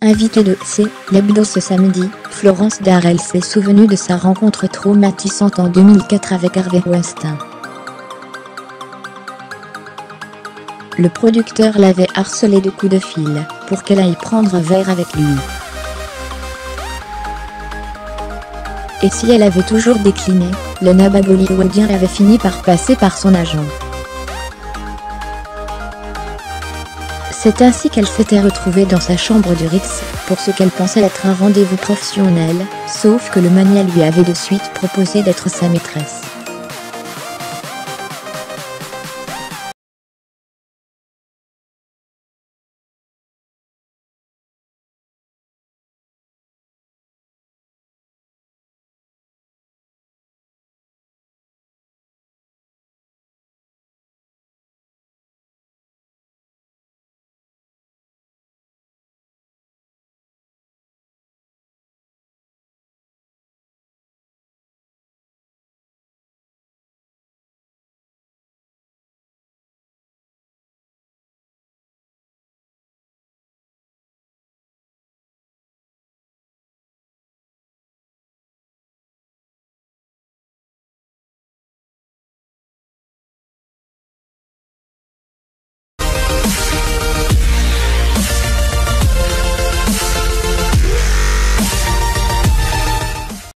Invité de C, l'hebdo ce samedi, Florence Darrell s'est souvenue de sa rencontre traumatisante en 2004 avec Harvey Weinstein. Le producteur l'avait harcelée de coups de fil, pour qu'elle aille prendre un verre avec lui. Et si elle avait toujours décliné, le naba bollywoodien avait fini par passer par son agent. C'est ainsi qu'elle s'était retrouvée dans sa chambre du Ritz, pour ce qu'elle pensait être un rendez-vous professionnel, sauf que le mania lui avait de suite proposé d'être sa maîtresse.